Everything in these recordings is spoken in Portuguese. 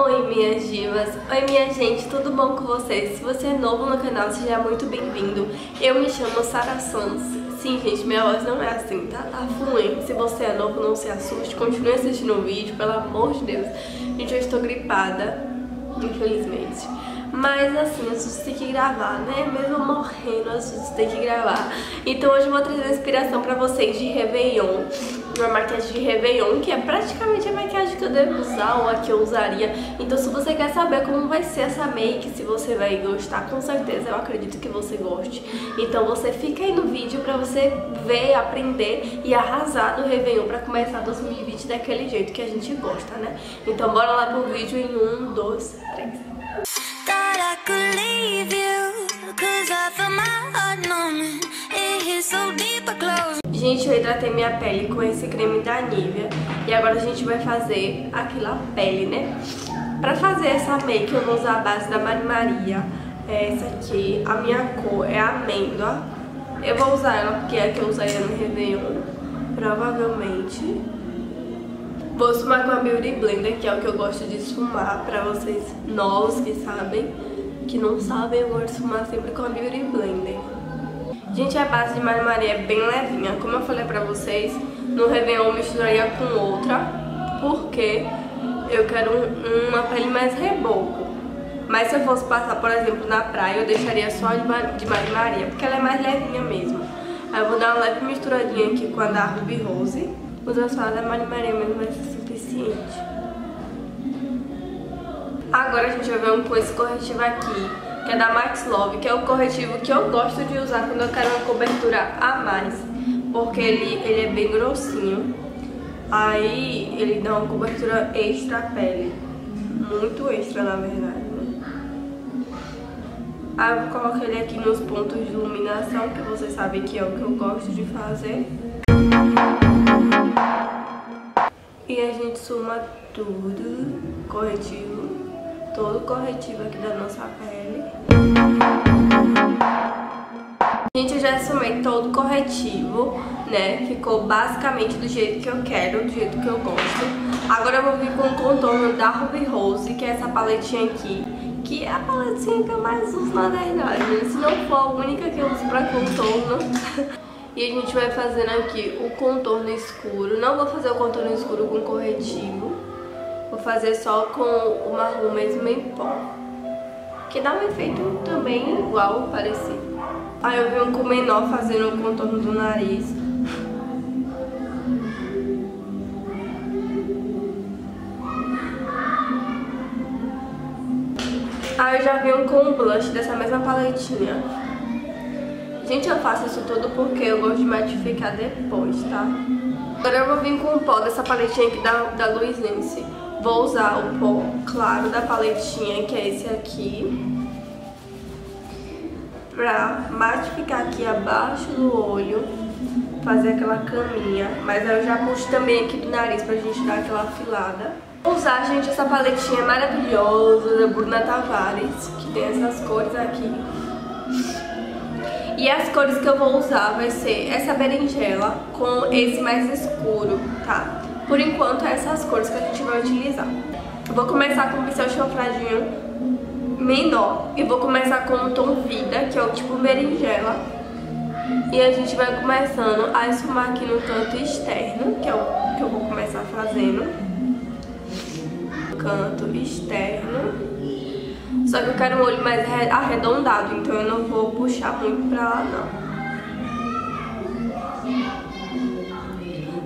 Oi minhas divas, oi minha gente, tudo bom com vocês? Se você é novo no canal, seja muito bem-vindo. Eu me chamo Sara Sons. Sim, gente, minha voz não é assim, tá? Tá fluente. Se você é novo, não se assuste, continue assistindo o vídeo, pelo amor de Deus. Gente, eu estou gripada, infelizmente. Mas assim, a gente tem que gravar, né? Mesmo morrendo, a gente tem que gravar. Então hoje eu vou trazer inspiração pra vocês de Réveillon. Uma maquiagem de Réveillon, que é praticamente a maquiagem que eu devo usar ou a que eu usaria. Então se você quer saber como vai ser essa make, se você vai gostar, com certeza eu acredito que você goste. Então você fica aí no vídeo pra você ver, aprender e arrasar no Réveillon pra começar 2020 daquele jeito que a gente gosta, né? Então bora lá pro vídeo em Gente, eu hidratei minha pele com esse creme da Nivea. E agora a gente vai fazer aquela pele, né? Pra fazer essa make eu vou usar a base da Mari Maria. É Essa aqui, a minha cor é amêndoa. Eu vou usar ela porque é a que eu usaria no Réveillon Provavelmente. Vou esfumar com a Beauty Blender, que é o que eu gosto de esfumar Pra vocês novos que sabem Que não sabem, eu gosto de esfumar sempre com a Beauty Blender Gente, a base de Maria Maria é bem levinha. Como eu falei pra vocês, no Réveillon eu misturaria com outra, porque eu quero um, uma pele mais reboco. Mas se eu fosse passar, por exemplo, na praia, eu deixaria só de, de Maria porque ela é mais levinha mesmo. Aí eu vou dar uma leve misturadinha aqui com a da Ruby Rose. Usar só a da Maria Maria mesmo, vai ser suficiente. Agora a gente vai ver um com esse corretivo aqui que é da Max Love, que é o corretivo que eu gosto de usar quando eu quero uma cobertura a mais, porque ele, ele é bem grossinho. Aí ele dá uma cobertura extra pele, muito extra na verdade. Aí eu vou colocar ele aqui nos pontos de iluminação, que vocês sabem que é o que eu gosto de fazer. E a gente suma tudo, corretivo, todo corretivo aqui da nossa pele. Gente, eu já sumei todo corretivo, né? Ficou basicamente do jeito que eu quero, do jeito que eu gosto. Agora eu vou vir com o contorno da Ruby Rose, que é essa paletinha aqui. Que é a paletinha que eu mais uso na verdade? Se não for a única que eu uso pra contorno. e a gente vai fazendo aqui o contorno escuro. Não vou fazer o contorno escuro com corretivo. Vou fazer só com o marrom mesmo em pó que dá um efeito também igual, parecido. Aí eu um com menor fazendo o contorno do nariz. Aí eu já um com blush dessa mesma paletinha. Gente, eu faço isso tudo porque eu gosto de matificar depois, tá? Agora eu vou vir com o pó dessa paletinha aqui da, da Luisense. Vou usar o pó claro da paletinha, que é esse aqui. Pra matificar aqui abaixo do olho, fazer aquela caminha. Mas eu já puxo também aqui do nariz pra gente dar aquela afilada. Vou usar, gente, essa paletinha maravilhosa da Bruna Tavares, que tem essas cores aqui. E as cores que eu vou usar vai ser essa berinjela com esse mais escuro, tá? Por enquanto, é essas cores que a gente vai utilizar. Eu vou começar com o pincel chanfradinho menor. E vou começar com o tom vida, que é o tipo berinjela. E a gente vai começando a esfumar aqui no canto externo, que é o que eu vou começar fazendo. Canto externo. Só que eu quero um olho mais arredondado, então eu não vou puxar muito pra lá, não.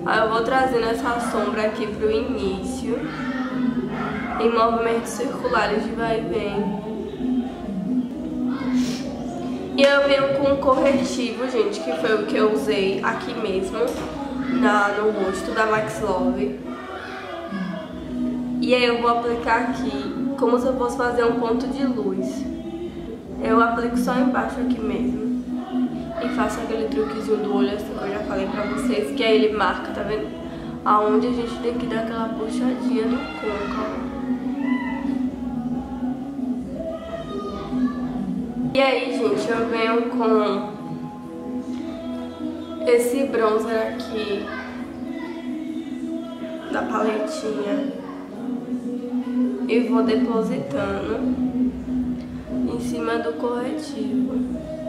Aí eu vou trazendo essa sombra aqui pro início, em movimentos circulares de vai e vem. E eu venho com um corretivo, gente, que foi o que eu usei aqui mesmo, na, no rosto da Max Love. E aí eu vou aplicar aqui, como se eu fosse fazer um ponto de luz. Eu aplico só embaixo aqui mesmo faço aquele truquezinho do olho, assim que eu já falei pra vocês, que aí ele marca, tá vendo? Aonde a gente tem que dar aquela puxadinha no côncavo. E aí, gente, eu venho com esse bronzer aqui da paletinha. e vou depositando em cima do corretivo.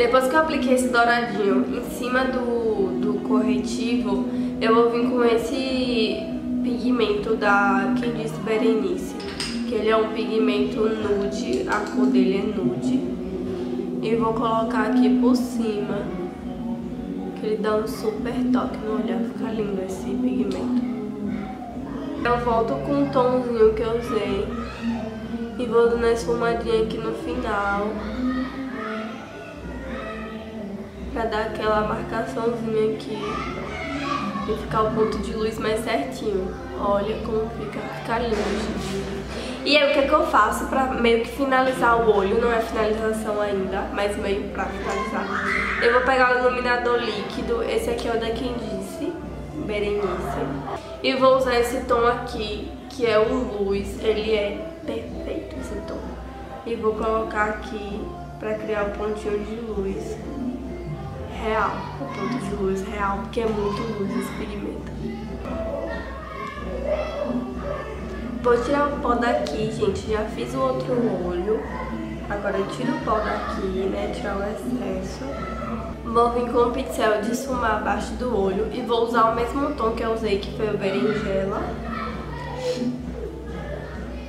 Depois que eu apliquei esse douradinho em cima do, do corretivo, eu vou vir com esse pigmento da Quem Disse Berenice, que ele é um pigmento nude, a cor dele é nude. E vou colocar aqui por cima, que ele dá um super toque no olhar, fica lindo esse pigmento. Eu volto com o tomzinho que eu usei e vou dando a esfumadinha aqui no final pra dar aquela marcaçãozinha aqui e ficar o ponto de luz mais certinho. Olha como fica, fica lindo, gente. E aí o que, é que eu faço pra meio que finalizar o olho, não é finalização ainda, mas meio pra finalizar. Eu vou pegar o iluminador líquido, esse aqui é o da Disse, Berenice. E vou usar esse tom aqui, que é o luz, ele é perfeito esse tom. E vou colocar aqui pra criar o pontinho de luz real, o ponto de luz real, porque é muito luz esse pigmento. Vou tirar o pó daqui, gente, já fiz o outro olho. Agora eu tiro o pó daqui, né, tirar o excesso. Vou vir com o pincel de esfumar abaixo do olho e vou usar o mesmo tom que eu usei, que foi o berinjela.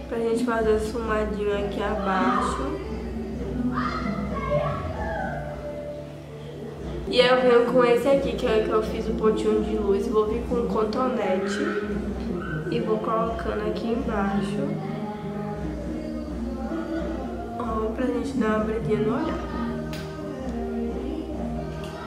Pra gente fazer o esfumadinho aqui abaixo. E eu venho com esse aqui, que é que eu fiz o pontinho de luz. Vou vir com um cotonete e vou colocando aqui embaixo. Ó, pra gente dar uma brilhinha no olhar.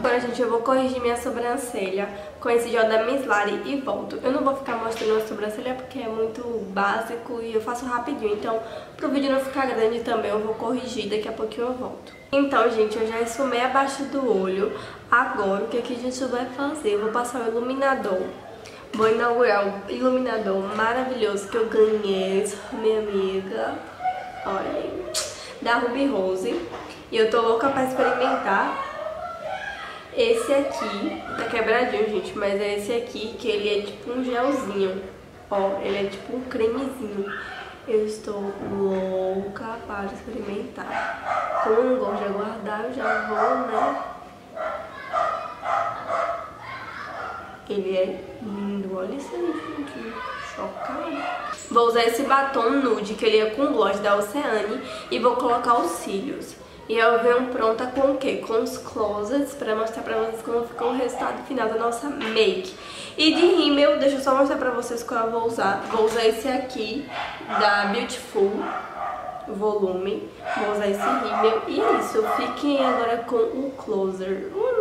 Agora, gente, eu vou corrigir minha sobrancelha com esse gel da Miss Lari e volto. Eu não vou ficar mostrando a sobrancelha porque é muito básico e eu faço rapidinho. Então, pro vídeo não ficar grande também, eu vou corrigir. Daqui a pouquinho eu volto. Então, gente, eu já esfumei abaixo do olho. Agora, o que, é que a gente vai fazer? Eu vou passar o iluminador. Vou inaugurar o iluminador maravilhoso que eu ganhei, minha amiga. Olha aí. Da Ruby Rose. E eu tô louca pra experimentar. Esse aqui, tá quebradinho, gente, mas é esse aqui, que ele é tipo um gelzinho. Ó, ele é tipo um cremezinho. Eu estou louca para experimentar. Como eu não gosto de aguardar, eu já vou, né? Ele é lindo, olha isso aí, gente. Chocada. Vou usar esse batom nude, que ele é com blush da Oceane, e vou colocar os cílios. E eu venho pronta com o quê? Com os closets, pra mostrar pra vocês como ficou o resultado final da nossa make. E de rímel, deixa eu só mostrar pra vocês qual eu vou usar. Vou usar esse aqui, da Beautiful Volume. Vou usar esse rímel. E é isso, fiquem agora com o closer. Uh!